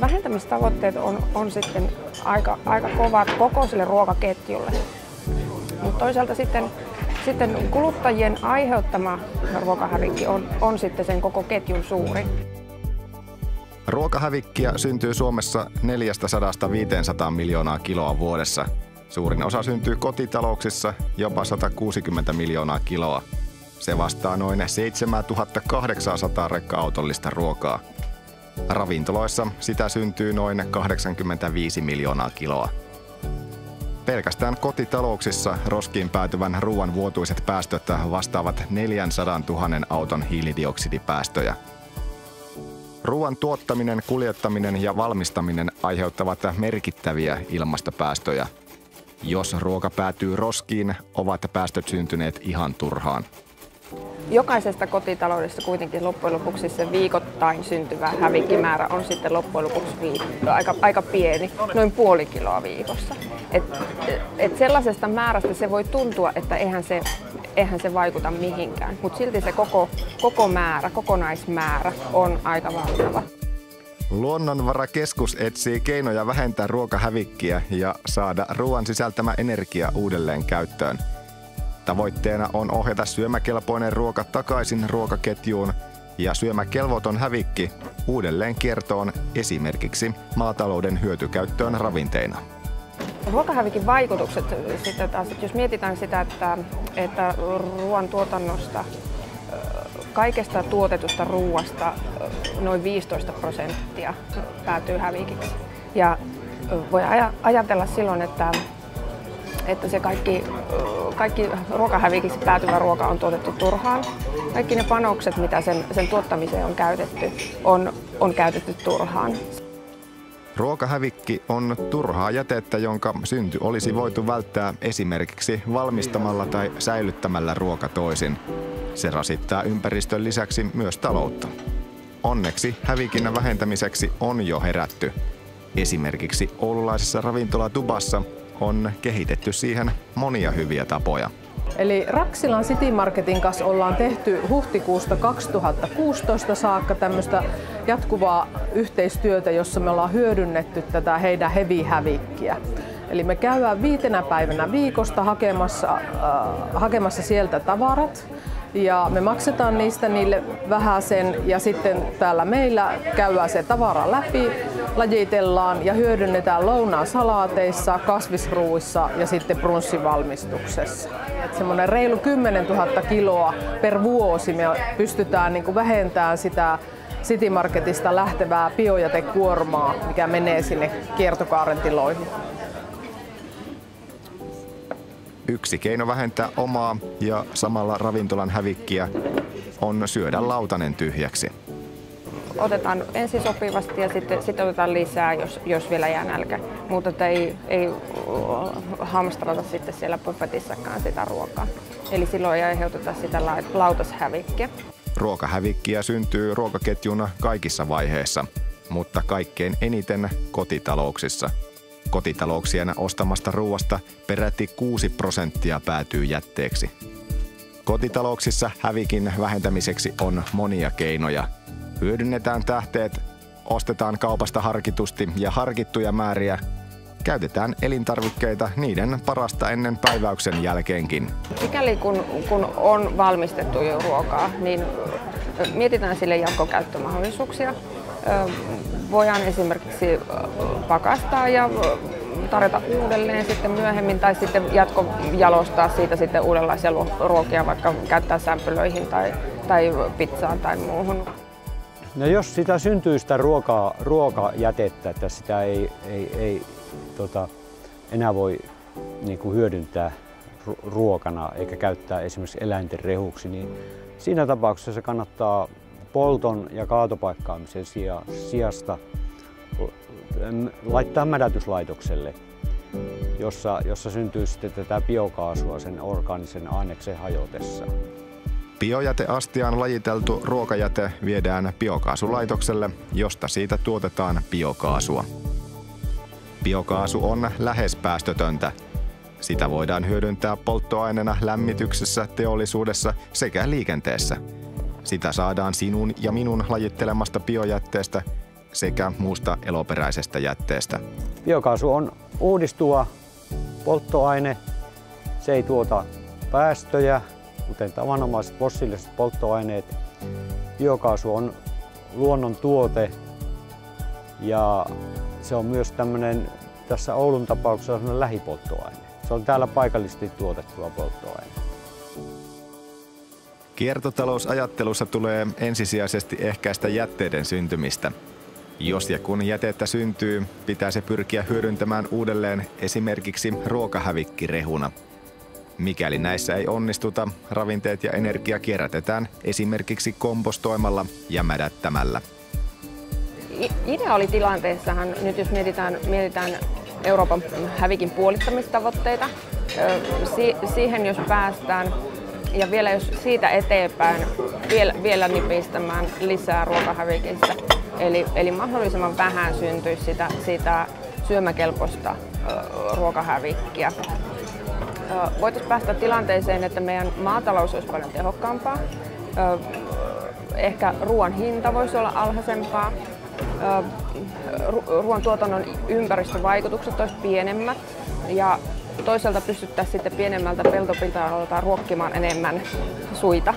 vähentämistavoitteet on, on sitten aika, aika kovat koko sille ruokaketjulle. Mutta toisaalta sitten, sitten kuluttajien aiheuttama ruokahävikki on, on sitten sen koko ketjun suuri. Ruokahävikkiä syntyy Suomessa 400-500 miljoonaa kiloa vuodessa. Suurin osa syntyy kotitalouksissa, jopa 160 miljoonaa kiloa. Se vastaa noin 7800 rekka-autollista ruokaa. Ravintoloissa sitä syntyy noin 85 miljoonaa kiloa. Pelkästään kotitalouksissa roskiin päätyvän ruoan vuotuiset päästöt vastaavat 400 000 auton hiilidioksidipäästöjä. Ruoan tuottaminen, kuljettaminen ja valmistaminen aiheuttavat merkittäviä ilmastopäästöjä. Jos ruoka päätyy roskiin, ovat päästöt syntyneet ihan turhaan jokaisesta kotitaloudesta kuitenkin loppujen lopuksi se viikoittain syntyvä hävikkimäärä on sitten loppujen lopuksi viik- aika, aika pieni, noin puoli kiloa viikossa. Et, et sellaisesta määrästä se voi tuntua, että eihän se, eihän se vaikuta mihinkään, mutta silti se koko, koko määrä, kokonaismäärä on aika valtava. Luonnonvarakeskus etsii keinoja vähentää ruokahävikkiä ja saada ruoan sisältämä energia uudelleen käyttöön – Tavoitteena on ohjata syömäkelpoinen ruoka takaisin ruokaketjuun ja syömäkelvoton hävikki uudelleen kiertoon esimerkiksi maatalouden hyötykäyttöön ravinteina. Ruokahävikin vaikutukset sitten taas, että jos mietitään sitä, että, että ruoan tuotannosta kaikesta tuotetusta ruoasta noin 15 prosenttia päätyy hävikiksi. Ja voi ajatella silloin, että että se kaikki, kaikki ruokahävikiksi päätyvä ruoka on tuotettu turhaan. Kaikki ne panokset, mitä sen, sen tuottamiseen on käytetty, on, on käytetty turhaan. Ruokahävikki on turhaa jätettä, jonka synty olisi voitu välttää esimerkiksi valmistamalla tai säilyttämällä ruoka toisin. Se rasittaa ympäristön lisäksi myös taloutta. Onneksi hävikin vähentämiseksi on jo herätty. Esimerkiksi oululaisessa ravintola Dubassa on kehitetty siihen monia hyviä tapoja. Eli Raksilan City Marketin kanssa ollaan tehty huhtikuusta 2016 saakka tämmöistä jatkuvaa yhteistyötä, jossa me ollaan hyödynnetty tätä heidän hevihävikkiä. Eli me käydään viitenä päivänä viikosta hakemassa, äh, hakemassa sieltä tavarat ja me maksetaan niistä niille vähän sen ja sitten täällä meillä käydään se tavara läpi, lajitellaan ja hyödynnetään lounaan salaateissa, kasvisruuissa ja sitten brunssivalmistuksessa. semmoinen reilu 10 000 kiloa per vuosi me pystytään niin kuin vähentämään sitä City Marketista lähtevää biojätekuormaa, mikä menee sinne kiertokaaren tiloihin. Yksi keino vähentää omaa ja samalla ravintolan hävikkiä on syödä lautanen tyhjäksi. Otetaan ensin sopivasti ja sitten, sitten otetaan lisää, jos, jos vielä jää nälkä. Mutta ei, ei hamstrata sitten siellä buffetissakaan sitä ruokaa. Eli silloin ei aiheuteta sitä lautashävikkiä. Ruokahävikkiä syntyy ruokaketjuna kaikissa vaiheissa, mutta kaikkein eniten kotitalouksissa – Kotitalouksien ostamasta ruoasta peräti 6 prosenttia päätyy jätteeksi. Kotitalouksissa hävikin vähentämiseksi on monia keinoja. Hyödynnetään tähteet, ostetaan kaupasta harkitusti ja harkittuja määriä, käytetään elintarvikkeita niiden parasta ennen päiväyksen jälkeenkin. Mikäli kun, kun on valmistettu jo ruokaa, niin mietitään sille jatkokäyttömahdollisuuksia voidaan esimerkiksi pakastaa ja tarjota uudelleen sitten myöhemmin tai sitten jatkojalostaa siitä sitten uudenlaisia ruokia, vaikka käyttää sämpylöihin tai, tai pizzaan tai muuhun. No jos sitä syntyy sitä ruokaa, ruokajätettä, että sitä ei, ei, ei tota, enää voi niin kuin hyödyntää ruokana eikä käyttää esimerkiksi eläinten rehuksi, niin siinä tapauksessa se kannattaa polton ja kaatopaikkaamisen sijasta laittaa mädätyslaitokselle, jossa, jossa syntyy sitten tätä biokaasua sen orgaanisen aineksen hajotessa. Biojäteastiaan lajiteltu ruokajäte viedään biokaasulaitokselle, josta siitä tuotetaan biokaasua. Biokaasu on lähes päästötöntä. Sitä voidaan hyödyntää polttoaineena lämmityksessä, teollisuudessa sekä liikenteessä – sitä saadaan sinun ja minun lajittelemasta biojätteestä sekä muusta eloperäisestä jätteestä. Biokaasu on uudistuva polttoaine. Se ei tuota päästöjä, kuten tavanomaiset fossiiliset polttoaineet. Biokaasu on luonnon tuote ja se on myös tämmöinen, tässä Oulun tapauksessa lähipolttoaine. Se on täällä paikallisesti tuotettua polttoaine. Kiertotalousajattelussa tulee ensisijaisesti ehkäistä jätteiden syntymistä. Jos ja kun jätettä syntyy, pitää se pyrkiä hyödyntämään uudelleen esimerkiksi ruokahävikkirehuna. Mikäli näissä ei onnistuta, ravinteet ja energia kierrätetään esimerkiksi kompostoimalla ja mädättämällä. Idea oli tilanteessahan, nyt jos mietitään, mietitään Euroopan hävikin puolittamistavoitteita, siihen jos päästään, ja vielä jos siitä eteenpäin vielä, vielä nipistämään lisää ruokahävikistä, eli, eli mahdollisimman vähän syntyisi sitä, sitä syömäkelpoista ruokahävikkiä. Voitaisiin päästä tilanteeseen, että meidän maatalous olisi paljon tehokkaampaa, ehkä ruoan hinta voisi olla alhaisempaa, ruoantuotannon ympäristövaikutukset olisi pienemmät. Ja toisaalta pystyttäisiin sitten pienemmältä peltopinta-alalta ruokkimaan enemmän suita